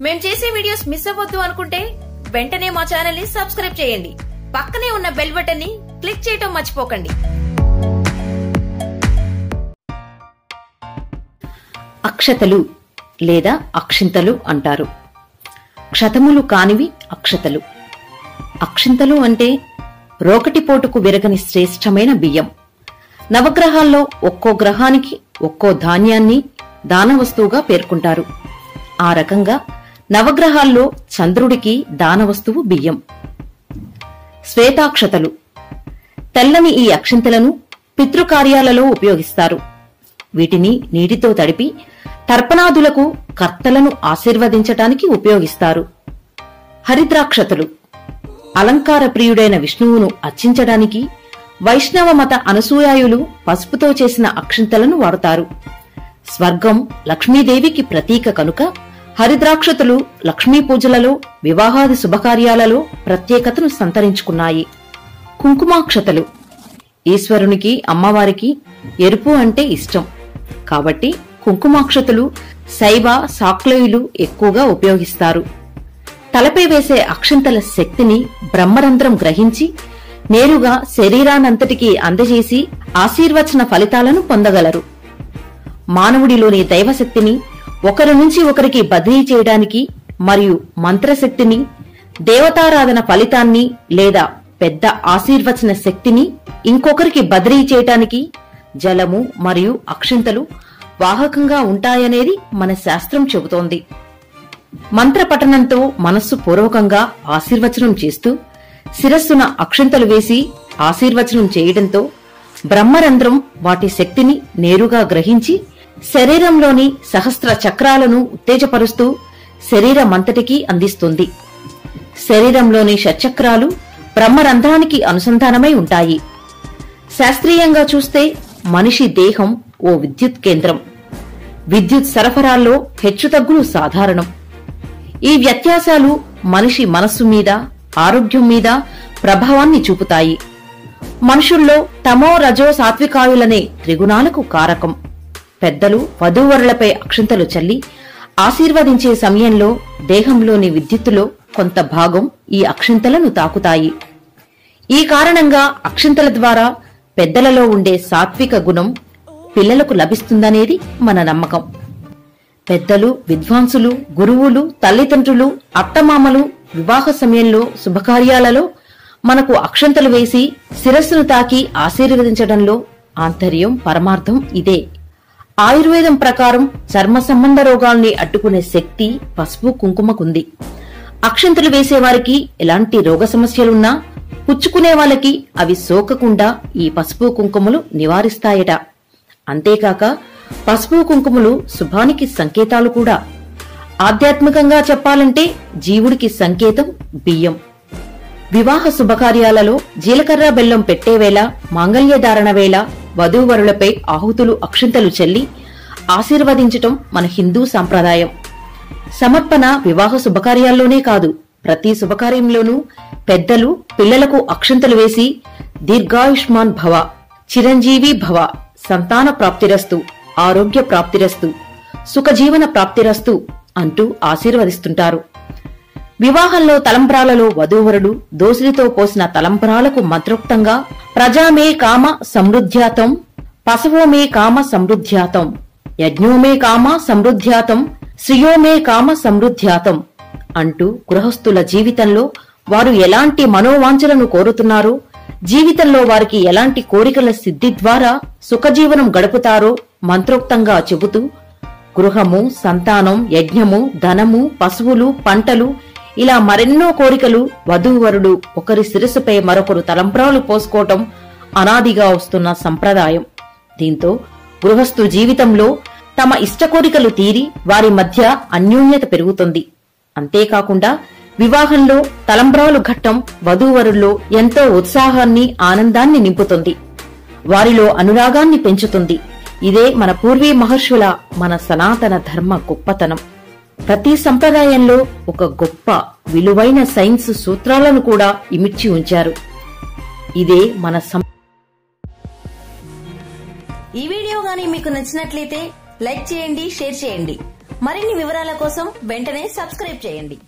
మేం చేసే videos miss అవ్వద్దు అనుకుంటే వెంటనే మా ఛానల్ని సబ్స్క్రైబ్ చేయండి. పక్కనే ఉన్న బెల్ బటన్ని క్లిక్ చేయటం మర్చిపోకండి. అక్షతలు లేదా అక్షింతలు అంటారు. క్షతములు కానివి అక్షతలు. అక్షింతలు అంటే రోకటిపోటుకు విరగని శ్రేష్టమైన బియ్యం. నవగ్రహాల్లో ఒక్కో గ్రహానికి ఒక్కో ధాన్యాన్ని దాన వస్తువుగా పేర్కొంటారు. ఆ రకంగా నవగ్రహాల్లో చంద్రుడికి దాన వస్తువు బియ్యం. శ్వేతాక్షతలు. తెల్లని ఈ అక్షింతలను పితృకార్యాలలో ఉపయోగిస్తారు. వీటిని నీటితో తడిపి తర్పణాదులకు కర్తలను ఆశీర్వదించటానికి ఉపయోగిస్తారు. హరిద్రాక్షతలు. అలంకార ప్రియుడైన విష్ణువును అర్చించడానికి వైష్ణవ మత అనసూయాయులు పసుపుతో చేసిన అక్షింతలను వాడుతారు. స్వర్గం లక్ష్మీదేవికి ప్రతీక కనుక హరిద్రాక్షతలు లక్ష్మీ పూజలలో వివాహాది శుభకార్యాలలో ప్రత్యేకతను సంతరించుకున్నాయి. కుంకుమాక్షతలు. ఈశ్వరునికి అమ్మవారికి ఎరుపు అంటే ఇష్టం. కాబట్టి కుంకుమాక్షతలు శైవ సాక్లయులు ఎక్కువగా ఉపయోగిస్తారు. తలపై వేసే అక్షంతల శక్తిని బ్రహ్మరంధ్రం గ్రహించి నేరుగా శరీరానంతటికీ అందజేసి ఆశీర్వచన ఫలితాలను పొందగలరు. మానవుడిలోని దైవశక్తిని ఒకరి నుంచి ఒకరికి బదిలీ చేయడానికి మరియు మంత్రశక్తిని దేవతారాధన ఫలితాన్ని లేదా పెద్ద ఆశీర్వచన శక్తిని ఇంకొకరికి బదిలీ చేయటానికి జలము మరియు అక్షింతలు వాహకంగా ఉంటాయనేది మన శాస్త్రం చెబుతోంది. మంత్ర పఠనంతో మనస్సు పూర్వకంగా ఆశీర్వచనం చేస్తూ శిరస్సున అక్షంతలు వేసి ఆశీర్వచనం చేయడంతో బ్రహ్మరంధ్రం వాటి శక్తిని నేరుగా గ్రహించి శరీరంలోని సహస్ర చక్రాలను ఉత్తేజపరుస్తూ శరీరమంతటికీ అందిస్తుంది. శరీరంలోని షట్చక్రాలు బ్రహ్మరంధ్రానికి అనుసంధానమై ఉంటాయి. శాస్త్రీయంగా చూస్తే మనిషి దేహం ఓ విద్యుత్ కేంద్రం. విద్యుత్ సరఫరాల్లో హెచ్చుతగ్గులు సాధారణం. ఈ వ్యత్యాసాలు మనిషి మనస్సు మీద ఆరోగ్యం మీద ప్రభావాన్ని చూపుతాయి. మనుషుల్లో తమో రజో సాత్వికాయులనే త్రిగుణాలకు కారకం. పెద్దలు వధూవరులపై అక్షంతలు చల్లి ఆశీర్వదించే సమయంలో దేహంలోని విద్యుత్తులో కొంత భాగం ఈ అక్షింతలను తాకుతాయి. ఈ కారణంగా అక్షింతల ద్వారా పెద్దలలో ఉండే సాత్విక గుణం పిల్లలకు లభిస్తుందనేది మన నమ్మకం. పెద్దలు విద్వాంసులు గురువులు తల్లిదండ్రులు అత్తమామలు వివాహ సమయంలో శుభకార్యాలలో మనకు అక్షంతలు వేసి శిరస్సును తాకి ఆశీర్వదించడంలో ఆంతర్యం పరమార్థం ఇదే. ఆయుర్వేదం ప్రకారం చర్మ సంబంధ రోగాల్ని అడ్డుకునే శక్తి పసుపు కుంకుమకుంది. అక్షంతలు వేసేవారికి ఎలాంటి రోగ సమస్యలున్నా పుచ్చుకునే వాళ్ళకి అవి సోకకుండా ఈ పసుపు కుంకుమలు నివారిస్తాయట. అంతేకాక పసుపు కుంకుమలు శుభానికి సంకేతాలు కూడా. ఆధ్యాత్మికంగా చెప్పాలంటే జీవుడికి సంకేతం బియ్యం. వివాహ శుభకార్యాలలో జీలకర్ర బెల్లం పెట్టేవేళ మాంగళ్యధారణ వేళ వధూవరులపై ఆహుతులు అక్షింతలు చెల్లి ఆశీర్వదించటం మన హిందూ సంప్రదాయం. సమర్పణ వివాహ శుభకార్యాల్లోనే కాదు ప్రతి శుభకార్యంలోనూ పెద్దలు పిల్లలకు అక్షంతలు వేసి దీర్ఘాయుష్మాన్ భవ చిరంజీవి భవ సంతాన ప్రాప్తిరస్తు ఆరోగ్య ప్రాప్తిరస్తు సుఖజీవన ప్రాప్తిరస్తు అంటూ ఆశీర్వదిస్తుంటారు. వివాహంలో తలంబ్రాలలో వధూవరులు దోసిలితో పోసిన తలంబ్రాలకు మంత్రోక్తంగా ప్రజామే కామ సమృద్ధ్యాతం పసవోమే కామ సమృద్ధ్యాతం యజ్ఞోమే కామ సమృద్ధ్యాతం శ్రియోమే కామ సమృద్ధ్యాతం అంటూ గృహస్థుల జీవితంలో వారు ఎలాంటి మనోవాంఛలను కోరుతున్నారో జీవితంలో వారికి ఎలాంటి కోరికల సిద్ధి ద్వారా సుఖజీవనం గడుపుతారో మంత్రోక్తంగా చెబుతూ గృహము సంతానం యజ్ఞము ధనము పశువులు పంటలు ఇలా మరెన్నో కోరికలు వధూవరుడు ఒకరి శిరస్సుపై మరొకరు తలంబ్రాలు పోసుకోవటం అనాదిగా వస్తున్న సంప్రదాయం. దీంతో గృహస్థు జీవితంలో తమ ఇష్ట కోరికలు తీరి వారి మధ్య అన్యోన్యత పెరుగుతుంది. అంతేకాకుండా వివాహంలో తలంబ్రాలు ఘట్టం వధూవరుల్లో ఎంతో ఉత్సాహాన్ని ఆనందాన్ని నింపుతుంది. వారిలో అనురాగాన్ని పెంచుతుంది. ఇదే మన పూర్వీ మహర్షుల మన సనాతన ధర్మ గొప్పతనం. ప్రతి సంప్రదాయంలో ఒక గొప్ప విలువైన సైన్స్ సూత్రాలను కూడా ఇమిడ్చి ఉంచారు. ఇదే మన ఈ వీడియో గానీ మీకు నచ్చినట్లయితే లైక్ చేయండి షేర్ చేయండి. మరిన్ని వివరాల కోసం వెంటనే సబ్స్క్రైబ్ చేయండి.